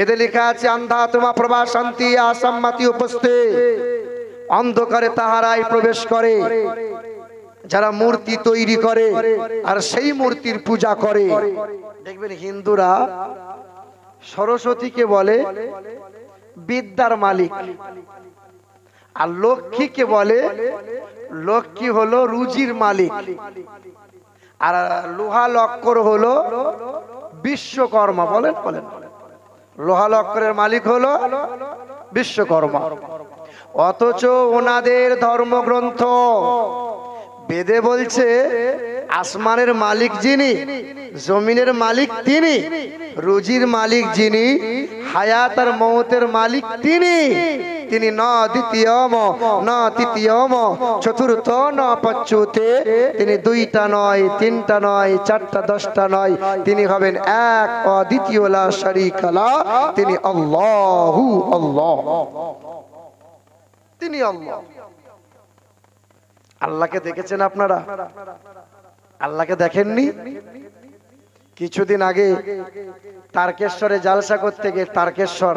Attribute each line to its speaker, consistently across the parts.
Speaker 1: বেদে লেখা আছে, আন্ধা তোমা প্রভা শান্তি আসাম্মাতি উপস্থিত। অন্ধকারে তাহারাই প্রবেশ করে। যারা মূর্তি তৈরি করে আর সেই মূর্তির পূজা করে। দেখবেন হিন্দুরা সরস্বতীকে বলে বিদ্যার মালিক। আর লক্ষ্মীকে বলে লক্ষ্মী হলো রুজির মালিক। আর লোহা লক্কর হলো বিশ্বকর্মা, বলেন বলেন। লোহা লক্করের মালিক হলো বিশ্বকর্মা। অথচ ওনাদের ধর্মগ্রন্থ বেদে বলছে, আসমানের মালিক যিনি, জমিনের মালিক তিনি, রুজির মালিক যিনি, হায়াত আর মৌতের মালিক তিনি। তিনি ন দ্বিতীয়ম, ন তৃতীয়ম, চতুর্থ, ন পঞ্চুতে তিনি দুইটা নয়, তিনটা নয়, চারটা, দশটা নয়। তিনি হবেন এক অদ্বিতীয় লা শরীকালা তিনি আল্লাহু আল্লাহ। তিনি আল্লাহ। আল্লাহকে দেখেছেন আপনারা? আল্লাহকে দেখেননি? কিছুদিন আগে তারকেশ্বরে জালসা করতে গিয়ে তারকেশ্বর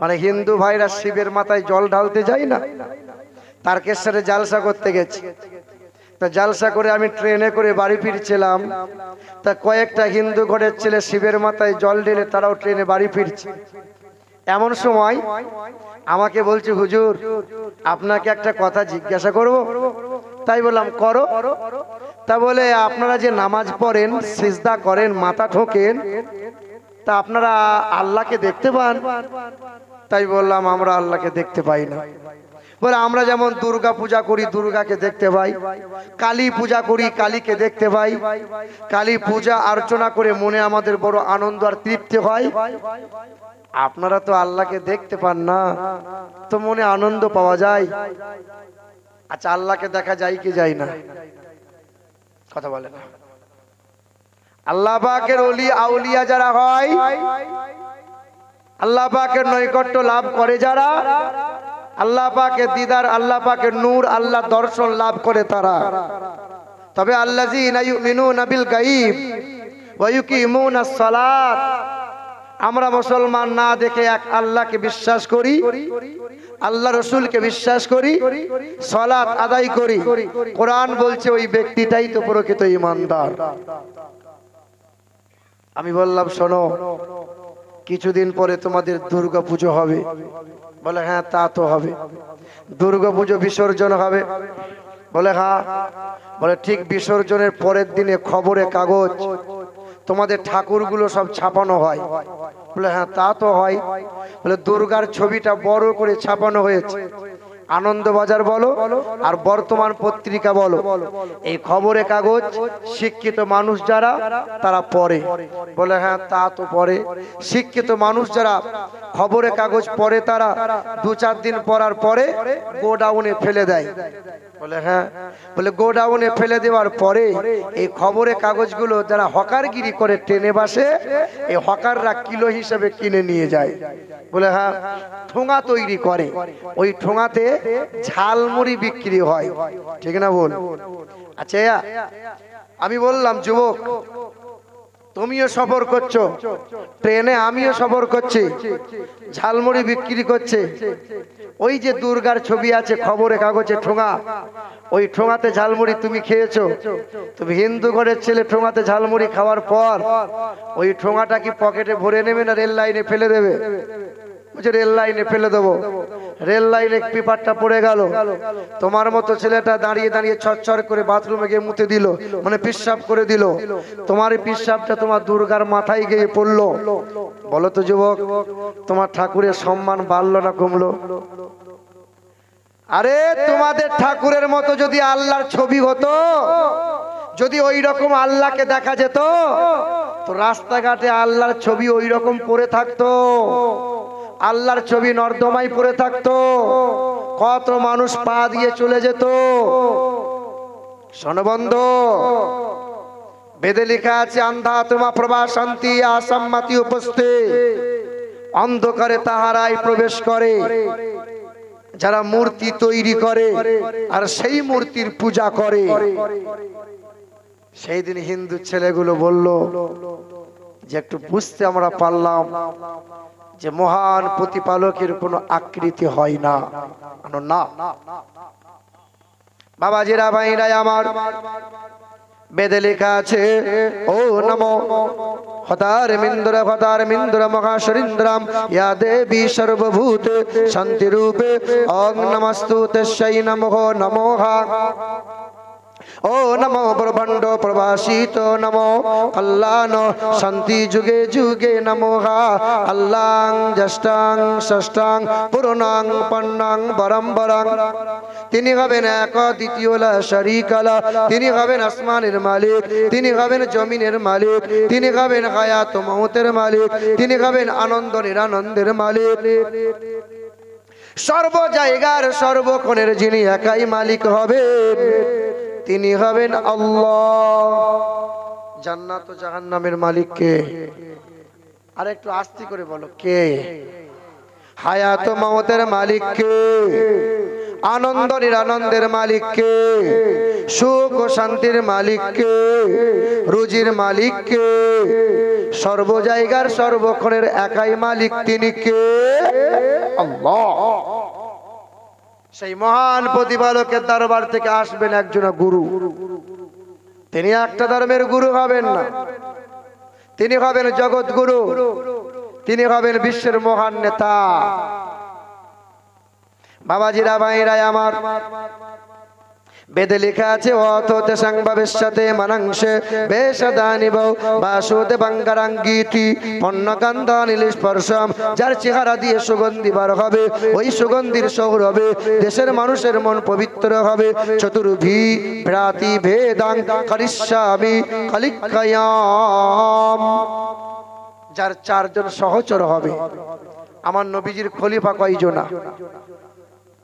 Speaker 1: মানে হিন্দু ভাইরা শিবের মাথায় জল ঢালতে যায় না, তারকেশ্বরে জালসা করতে গেছি। তা জালসা করে আমি ট্রেনে করে বাড়ি ফিরছিলাম। তা কয়েকটা হিন্দু ঘরের ছেলে শিবের মাথায় জল ঢেলে তারাও ট্রেনে বাড়ি ফিরছে। এমন সময় আমাকে বলছে, হুজুর, আপনাকে একটা কথা জিজ্ঞাসা করব? তাই বললাম, করো। তা বলে, আপনারা যে নামাজ পড়েন, সিজদা করেন, মাথা ঠোকেন, তা আপনারা আল্লাহকে দেখতে পান? তাই বললাম, আমরা আল্লাহকে দেখতে পাই না। বলে, আমরা যেমন দুর্গা পূজা করি, দুর্গাকে দেখতে পাই। কালী পূজা করি, কালীকে দেখতে পাই। কালী পূজা অর্চনা করে মনে আমাদের বড় আনন্দ আর তৃপ্তি হয়। আপনারা তো আল্লাহকে দেখতে পান না, তো মনে আনন্দ পাওয়া যায়। আচ্ছা আল্লাহকে দেখা যায় কি যায় না? কথা বলে না। আল্লাহ পাকের অলি আউলিয়া যারা হয়, আল্লাহ পাকের নৈকট্য লাভ করে যারা, আল্লাহ পাকের দিদার, আল্লাহ পাকের নূর, আল্লাহ দর্শন লাভ করে তারা। তবে আল্লাজি নাবিল গাইব ওয়ায়ুকিমুনা সালাত। আমরা মুসলমান না দেখে এক আল্লাহকে বিশ্বাস করি, আল্লাহ রসুলকে বিশ্বাস করি, সলাৎ আদায় করি। কোরআন বলছে ওই ব্যক্তিটাই তো প্রকৃত ইমানদার। আমি বললাম, শোনো, কিছুদিন পরে তোমাদের দুর্গা পুজো হবে। বলে হ্যাঁ তা তো হবে। দুর্গা পুজো বিসর্জন হবে। বলে হ্যাঁ বলে, ঠিক বিসর্জনের পরের দিনে খবরে কাগজ, তোমাদের ঠাকুরগুলো সব ছাপানো হয়। বলে হ্যাঁ তা তো হয়। বলে, দুর্গার ছবিটা বড় করে ছাপানো হয়েছে। আনন্দবাজার বলো আর বর্তমান পত্রিকা বলো। এই খবরে কাগজ, শিক্ষিত মানুষ যারা, তারা পড়ে। বলে হ্যাঁ তা তো পড়ে। শিক্ষিত মানুষ যারা, খবরে কাগজ পড়ে তারা, দু চার দিন পড়ার পরে গোডাউনে ফেলে দেয়। বলে হ্যাঁ। বলে, গোডাউনে ফেলে দেওয়ার পরে এই খবরের কাগজগুলো যারা হকারগিরি করে ট্রেনে বাসে, এই হকাররা কিলো হিসেবে কিনে নিয়ে যায়। বলে হ্যাঁ। ঠোঙা তৈরি করে। ওই ঠোঙাতে ঝালমুড়ি বিক্রি হয়। ঠিক না বল আচ্ছা আমি বললাম, যুবক তুমিও সফর করছ। ট্রেনে আমিও সফর করছি। ঝালমুড়ি বিক্রি করছে। ওই যে দুর্গার ছবি আছে খবরে কাগজে ঠোঙা। ওই ঠোঙাতে ঝালমুড়ি তুমি খেয়েছ। তুমি হিন্দু ঘরের ছেলে, ঠোঙাতে ঝালমুড়ি খাওয়ার পর ওই ঠোঙাটা কি পকেটে ভরে নেবে না রেল লাইনে ফেলে দেবে? রেল লাইনে ফেলে দেবো। রেল লাইনে পেপারটা পড়ে গেল। তোমার মতো ছেলেটা দাঁড়িয়ে দাঁড়িয়ে ছচ্ছর করে বাথরুমে গিয়ে মুতে দিল মানে পিসাব করে দিল। তোমার পিসাবটা তোমার দুর্গার মাথায় গিয়ে পড়ল। বলো তো যুবক, তোমার ঠাকুরের সম্মান বাড়লো না কমলো? আরে, তোমাদের ঠাকুরের মতো যদি আল্লাহর ছবি হতো, যদি ওই রকম আল্লাহকে দেখা যেত, তো রাস্তাঘাটে আল্লাহর ছবি ওই রকম পড়ে থাকতো। আল্লাহর ছবি নর্দমাই পড়ে থাকতো। কত মানুষ পা দিয়ে চলে যেত। শোনবন্ধ বেদে লেখা আছে আন্ধা তোমা প্রভা শান্তি আসাম্মাতি উপস্থিত। অন্ধকারে তাহারাই প্রবেশ করে। যারা মূর্তি তৈরি করে, আর সেই মূর্তির পূজা করে। সেই দিন হিন্দু ছেলেগুলো বলল, যে একটু বুঝতে আমরা পারলাম যে মহান প্রতিপালকের কোনো আকৃতি হয় না। না। বাবাজিরা ভাইরা আমার বেদে লেখা আছে, ও নমো হতার মিন্দ্র হতার মিন্দ্র মহাশরীন্দ্রাম, ইয়া দেবী সর্বভূত শান্তি রূপে অং নমস্তু তস্যৈ নমঃ নমোহা ও নমো ব্রহ্মাণ্ড প্রবাসিত নমো। কল্যাণ শান্তি যুগে যুগে নমো। হা আল্লাং জ্যেষ্ঠাং ষষ্ঠাং পূর্ণাং পণ্যাং বরম বরং। তিনি হবেন এক দ্বিতীয়লা শরিকালা। তিনি হবেন আসমানের মালিক। তিনি হবেন জমিনের মালিক। তিনি হবেন হায়াত মৌতের মালিক। তিনি হবেন আনন্দ নিরানন্দের মালিক। সর্ব জায়গার সর্বক্ষণের যিনি একাই মালিক হবেন। তিনি হবেন আল্লাহ। জান্নাত ও জাহান্নামের মালিক কে? আর একটু আস্তি করে বলো, কে? হায়াত মমতের মালিক কে? আনন্দ নিরানন্দের মালিক কে? সুখ ও শান্তির মালিক কে? রুজির মালিক কে? সর্ব জায়গার সর্বক্ষণের একাই মালিক তিনি কে? আল্লাহ। সেই মহান প্রতিপালকের দরবার থেকে আসবেন একজন গুরু। তিনি একটা ধর্মের গুরু হবেন না। তিনি হবেন জগৎ গুরু। তিনি হবেন বিশ্বের মহান নেতা। বাবাজিরা ভাইরা আমার বেদে লেখা আছে অত তেসাং ভবিষ্যতে মানাংশে বেশদানিব বাসুতে বাঙ্গারাঙ্গীতি পণ্যকান্দা নীলস্পর্শম যার চেহারা দিয়ে সুগন্ধি বার হবে, ওই সুগন্ধির শহর হবে, দেশের মানুষের মন পবিত্র হবে। চতুর্ভি ভ্রাতি ভেদাং করিষ্যামি কলিকায়াম। যার চারজন সহচর হবে, আমার নবীজির খলিফা কয়জনা?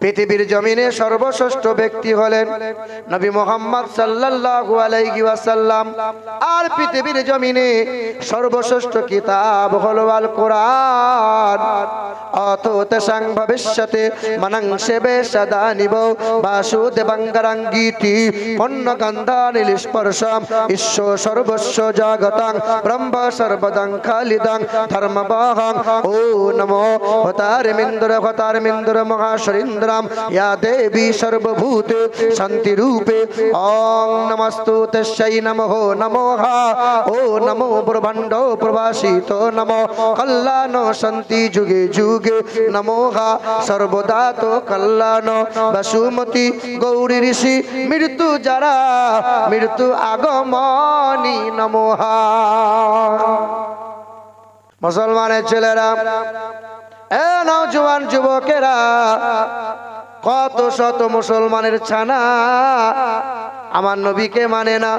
Speaker 1: পৃথিবীর জমিনে সর্বশ্রেষ্ঠ ব্যক্তি হলেন নবী মোহাম্মদ সাল্লাল্লাহু আলাইহি ওয়াসাল্লাম। আর পৃথিবীর জমিনে সর্বশ্রেষ্ঠ কিতাব হলো আল কোরআন সাং ভবিষ্যতে মানাংশে বেশদা নিব বাসু দেবাঙ্গারাঙ্গীতি পণ্য গন্ধা নীলস্পর্শম ঈশ্ব সর্বস্ব জাগতাং, ব্রহ্ম সর্বদাং খালিদাং, ধর্মবাহং। ও নমো হতার মিন্দ্র হতার মহাশরীন্দ্রাম ইয়া দেবী সর্বভূত, শান্তি রূপে। ওং নমস্তু তস্যৈ নমঃ, নমো হা, ও নমো ব্রহ্মাণ্ড প্রবাসিত নমো। কল্যাণ শান্তি যুগে যুগে নমো হা, সর্বদা তো কল্যাণ। বসুমতি গৌরী ঋষি, মৃত্যু যারা, মৃত্যু আগমনি নমো হা। মুসলমানের ছেলেরা এ নওজোয়ান যুবকেরা, কত শত মুসলমানের ছানা আমার নবীকে মানে না,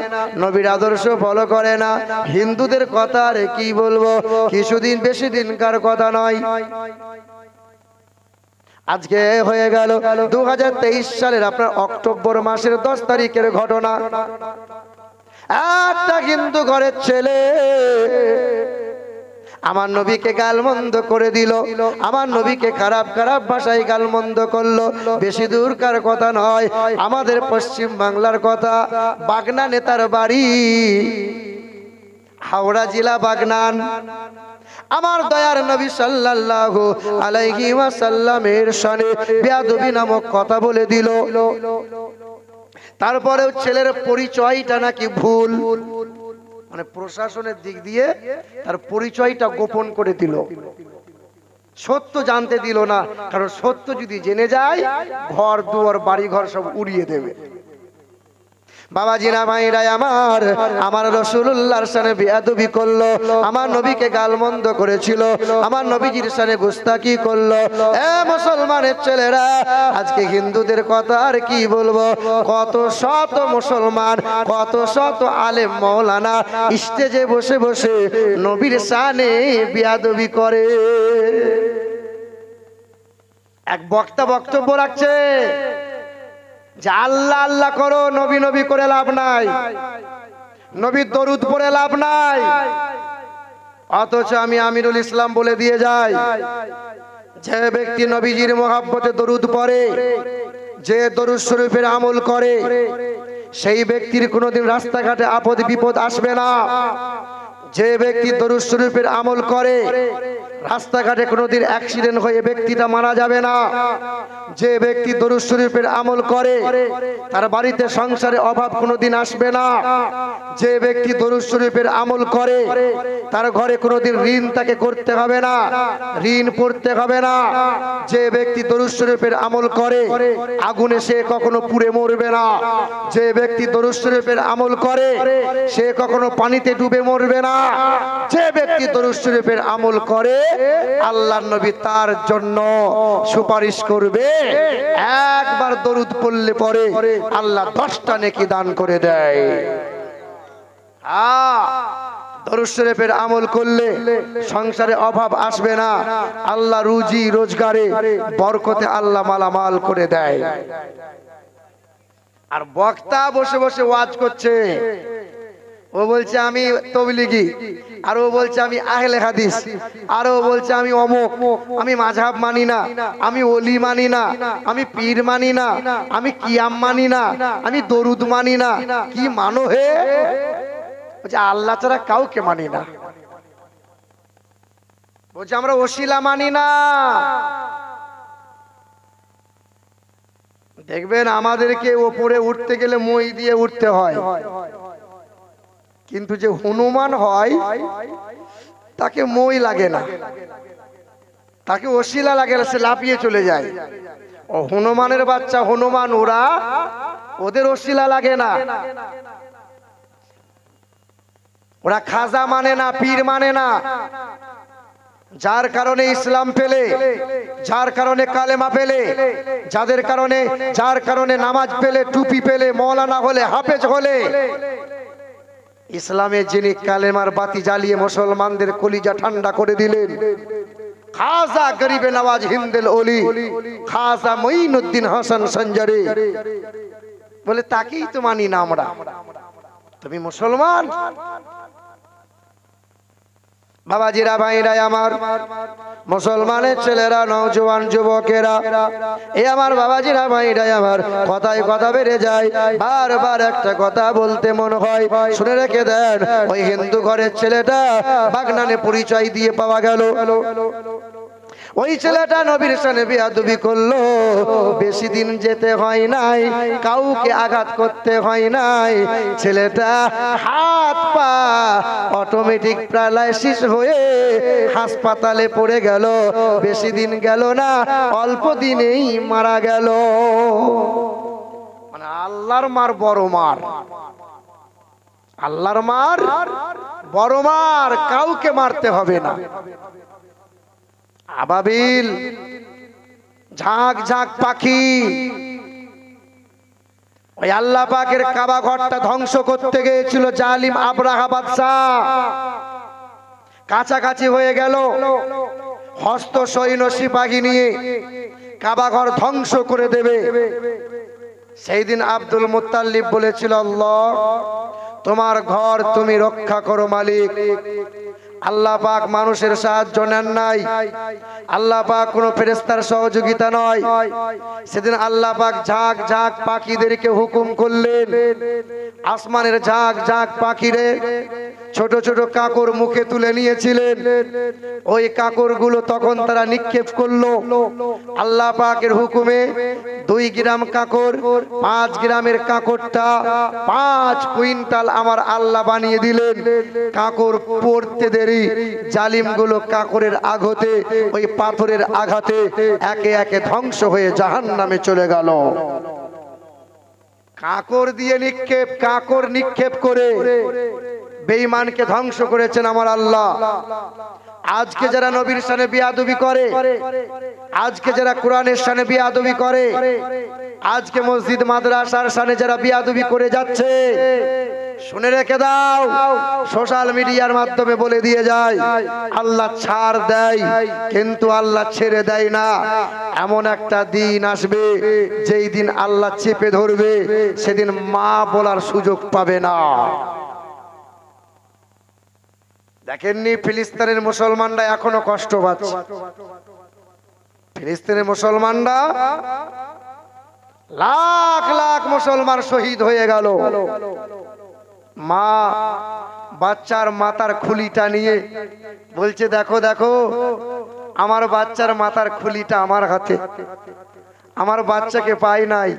Speaker 1: নবীর আদর্শ ফলো করে না। হিন্দুদের কথা আর কি বলব? কিছুদিন বেশি দিনকার কথা নয়। আজকে হয়ে গেল দু হাজার তেইশ সালের আপনার অক্টোবর মাসের দশ তারিখের ঘটনা। একটা হিন্দু ঘরের ছেলে আমার নবীকে গাল গালমন্দ করে দিল। আমার নবীকে খারাপ খারাপ ভাষায় গাল গালমন্দ করল। বেশি দূরকার কথা নয়, আমাদের পশ্চিম বাংলার কথা। বাগনা নেতার বাড়ি, হাওড়া জেলা বাগনান। আমার দয়ার নবী সাল্লাল্লাহু আলাইহি ওয়াসাল্লামের শানে বেয়াদবি নামক কথা বলে দিল। তারপরেও ছেলের পরিচয়টা নাকি ভুল। মানে প্রশাসনের দিক দিয়ে তার পরিচয়টা গোপন করে দিল। সত্য জানতে দিল না, কারণ সত্য যদি জেনে যায়, ঘর, দুয়ার বাড়ি ঘর সব উড়িয়ে দেবে। বাবাজি না ভাইরাই আমার আমার রসুল্লাহর সানে বেয়াদবি করল, আমার নবীকে গালমন্দ করেছিল, আমার নবীজির সানে গুস্তাকি করল। এ মুসলমানের ছেলেরা, আজকে হিন্দুদের কথা আর কি বলব? কত শত মুসলমান, কত শত আলেম মৌলানা স্টেজে বসে বসে নবীর সানে বিয়াদবি করে। এক বক্তা বক্তব্য রাখছে। যে আল্লাহ আল্লাহ করো, নবী নবী করে লাভ নাই। নবীর দরুদ পড়ে লাভ নাই। অথচ আমি আমিরুল ইসলাম বলে দিয়ে যাই, যে ব্যক্তি নবীজির মহাব্বতে দরুদ পড়ে, যে দরুদ শরীফের আমল করে, সেই ব্যক্তির কোনোদিন রাস্তাঘাটে আপদ বিপদ আসবে না। যে ব্যক্তি দরুদ শরীফের আমল করে রাস্তাঘাটে কোনোদিন অ্যাক্সিডেন্ট হয়ে ব্যক্তিটা মারা যাবে না। যে ব্যক্তি দরুদ শরীফের আমল করে, তার বাড়িতে সংসারে অভাব কোনোদিন আসবে না। যে ব্যক্তি দরুদ শরীফের আমল করে, তার ঘরে কোনোদিন ঋণ তাকে করতে হবে না, ঋণ পড়তে হবে না। যে ব্যক্তি দরুদ শরীফের আমল করে, আগুনে সে কখনো পুড়ে মরবে না। যে ব্যক্তি দরুদ শরীফের আমল করে, সে কখনো পানিতে ডুবে মরবে না। যে ব্যক্তি দরুদ শরীফের আমল করে আল্লাহ নবী তার জন্য সুপারিশ করবে। একবার দরুদ পড়লে পরে আল্লাহ দশটা নেকি দান করে দেয়। শরীফের আমল করলে সংসারে অভাব আসবে না। আল্লাহ রুজি, রোজগারে, বরকতে আল্লাহ মালামাল করে দেয়। আর বক্তা বসে বসে ওয়াজ করছে। ও বলছে আমি তবলিগি, আর ও বলছে আমি আহলে হাদিস, আর ও বলছে আমি অমুক, আমি মাঝহাব মানি না, আমি অলি মানি না, আমি পীর মানি না, আমি কিয়াম মানি না, আমি দরুদ মানি না, কি মানো হে? বলছে, আল্লাহ ছাড়া কাউকে মানি না। বলছে, আমরা ওসিলা মানি না। দেখবেন আমাদেরকে ওপরে উঠতে গেলে মই দিয়ে উঠতে হয়। কিন্তু যে হনুমান হয়, তাকে মই লাগে না। তাকে অশিলা লাগে না, সে লাফিয়ে চলে যায়। ও হনুমানের বাচ্চা, হনুমান, ওরা ওদের অশিলা লাগে না। ওরা খাজা মানে না, পীর মানে না। যার কারণে ইসলাম পেলে যার কারণে কালেমা পেলে যাদের কারণে, যার কারণে নামাজ পেলে টুপি পেলে মৌলানা হলে, হাফেজ হলে ইসলামের যিনি কালেমার বাতি জ্বালিয়ে মুসলমানদের কলিজা ঠান্ডা করে দিলেন, খাজা গরিবে নওয়াজ হিন্দেল অলি, খাজা মঈনুদ্দিন হাসান সঞ্জারে। বলে, তাকেই তো মানি না আমরা। তুমি মুসলমান? বাবাজিরা, ভাইরাই আমার। মুসলমানের ছেলেরা নৌজওয়ান যুবকেরা। এ আমার বাবাজিরা, ভাইরাই আমার। কথায় কথা বেড়ে যায়, বারবার একটা কথা বলতে মন হয়। শুনে রেখে দেন, ওই হিন্দু ঘরের ছেলেটা বাগনানে পরিচয় দিয়ে পাওয়া গেল। ওই ছেলেটা নবীর সানে বিয়াদবি করল। বেশি দিন যেতে হয় নাই, কাউকে আঘাত করতে হয় নাই। ছেলেটা হাত পা অটোমেটিক প্যারালাইসিস হয়ে হাসপাতালে পড়ে গেল। বেশি দিন গেল না, অল্প দিনেই মারা গেল। মানে আল্লাহর মার বড় মার। আল্লাহর মার বড় মার, কাউকে মারতে হবে না। আবাবিল, ঝাঁক ঝাঁক পাখি। ওই আল্লাহ পাকের কাবা ঘরটা ধ্বংস করতে গিয়েছিল জালিম আব্রাহা বাদশাহ। কাছাকাছি হয়ে গেল হস্ত সৈন্য সিপাহী নিয়ে কাবা ঘর ধ্বংস করে দেবে। সেই দিন আব্দুল মুত্তাল্লিব বলেছিল, আল্লাহ, তোমার ঘর তুমি রক্ষা করো মালিক। আল্লাহ পাক মানুষের সাহায্য নেন নাই। আল্লাহ পাক কোনো ফেরেস্তার সহযোগিতা নয়। সেদিন আল্লাহ পাক ঝাঁক ঝাঁক পাখিদেরকে হুকুম করলেন, আসমানের ঝাঁক ঝাঁক পাখিরে ছোট ছোট কাকর মুখে তুলে নিয়েছিলেন। ওই কাকরগুলো তখন তারা নিক্ষেপ করল। আল্লাহ পাকের হুকুমে দুই গ্রাম কাকর, পাঁচ গ্রামের কাকরটা পাঁচ কুইন্টাল আমার আল্লাহ বানিয়ে দিলেন। কাকর পড়তে দেরি জালিমগুলো কাকরের আঘাতে, ওই পাথরের আঘাতে একে একে ধ্বংস হয়ে জাহান নামে চলে গেল। কাকর দিয়ে নিক্ষেপ কাকর নিক্ষেপ করে বেঈমানকে ধ্বংস করেছেন আমার আল্লাহ। আজকে যারা নবীর সানে বিয়াদবি করে, আজকে যারা কোরআনের সানে বিয়াদবি করে, আজকে মসজিদ মাদ্রাসার সানে যারা বিয়াদবি করে যাচ্ছে শুনে রেখে দাও। সোশ্যাল মিডিয়ার মাধ্যমে বলে দিয়ে যায় আল্লাহ ছাড় দেয়, কিন্তু আল্লাহ ছেড়ে দেয় না। এমন একটা দিন আসবে, যেই দিন আল্লাহ চেপে ধরবে, সেদিন মা বলার সুযোগ পাবে না। দেখেননি, ফিলিস্তিনের মুসলমানরা এখনও কষ্ট পাচ্ছে। ফিলিস্তিনের মুসলমানরা লাখ লাখ মুসলমান শহীদ হয়ে গেল। মা, বাচ্চার মাথার খুলিটা নিয়ে বলছে, দেখো দেখো, আমার বাচ্চার মাথার খুলিটা আমার হাতে। আমার বাচ্চাকে পাই নাই।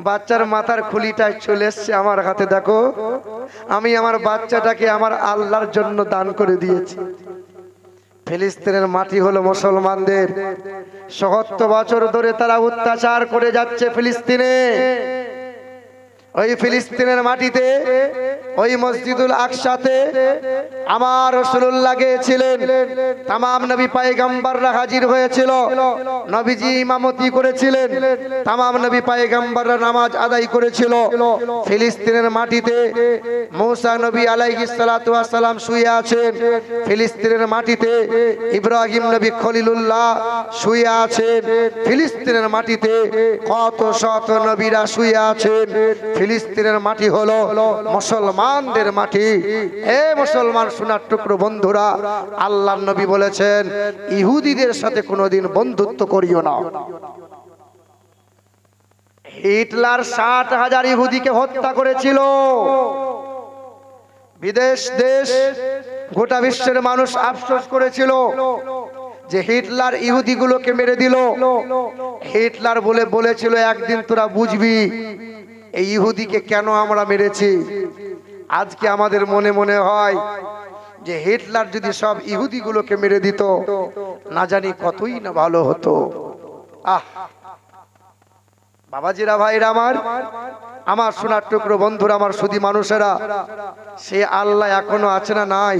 Speaker 1: বাচ্চার মাথার খুলিটা চলে এসছে আমার হাতে, দেখো। আমি আমার বাচ্চাটাকে আমার আল্লাহর জন্য দান করে দিয়েছি। ফিলিস্তিনের মাটি হলো মুসলমানদের। সহত্তর বছর ধরে তারা অত্যাচার করে যাচ্ছে ফিলিস্তিনে। ওই ফিলিস্তিনের মাটিতে, ওই মসজিদুল আকসাতে আমার রসুল্লাহ গিয়েছিলেন। তামাম নবী পায়গাম্বাররা হাজির হয়েছিল। নবীজি ইমামতি করেছিলেন। তামাম নবী পায়গাম্বাররা নামাজ আদায় করেছিল। ফিলিস্তিনের মাটিতে মৌসা নবী ওয়াস সালাম শুয়ে আছেন। ফিলিস্তিনের মাটিতে ইব্রাহিম নবী খলিলুল্লাহ শুয়ে আছেন। ফিলিস্তিনের মাটিতে কত শত নবীরা শুয়ে আছেন। ফিলিস্তিনের মাটি হলো মুসলমানদের মাটি। এ মুসলমান সোনার টুকরো বন্ধুরা, আল্লাহ নবী বলেছেন, ইহুদিদের সাথে কোনোদিন বন্ধুত্ব করিও না। হিটলার ষাট হাজার ইহুদিকে হত্যা করেছিল। বিদেশ দেশ গোটা বিশ্বের মানুষ আফসোস করেছিল যে হিটলার ইহুদিগুলোকে মেরে দিল। হিটলার বলে বলেছিল, একদিন তোরা বুঝবি এই ইহুদিকে কেন আমরা মেরেছি? আজকে আমাদের মনে মনে হয় যে হিটলার যদি সব ইহুদিগুলোকে মেরে দিত, না জানি কতই না ভালো হতো। আহ! বাবাজিরা, ভাইরা আমার আমার সোনার টুকরো বন্ধুরা, আমার সুদি মানুষেরা, সে আল্লাহ এখনও আছে না নাই?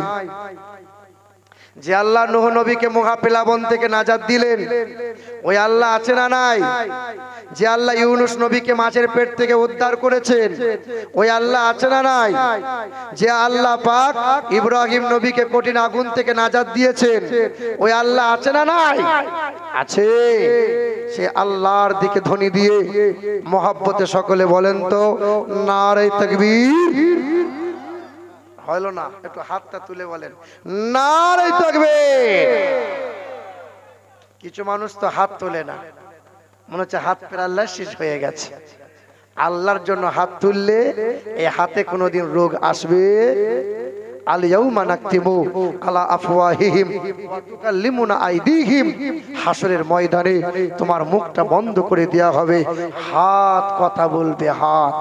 Speaker 1: যে আল্লাহ নোহ নবীকে মোহাপেলাবন থেকে নাজাদ দিলেন, ওই আল্লাহ আছে না নাই? যে আল্লাহ ইউনুস নবীকে মাছের পেট থেকে উদ্ধার করেছেন, ওই আল্লাহ আছে না নাই? যে আল্লাহ পাক ইব্রাহিম নবীকে কঠিন আগুন থেকে নাজাদ দিয়েছেন, ওই আল্লাহ আছে না নাই? আছে। সে আল্লাহর দিকে ধ্বনি দিয়ে মহাব্বতে সকলে বলেন তো, নারে তকবীর। হলো না একটু হাতটা তুলে বলেন। নারে থাকবে। কিছু মানুষ তো হাত তোলে না। মনে হচ্ছে হাত পেরাল্লা শেষ হয়ে গেছে। আল্লাহর জন্য হাত তুললে এই হাতে কোনোদিন রোগ আসবে। হাসরের ময়দানে তোমার মুখটা বন্ধ করে দেয়া হবে। হাত কথা বলবে হাত।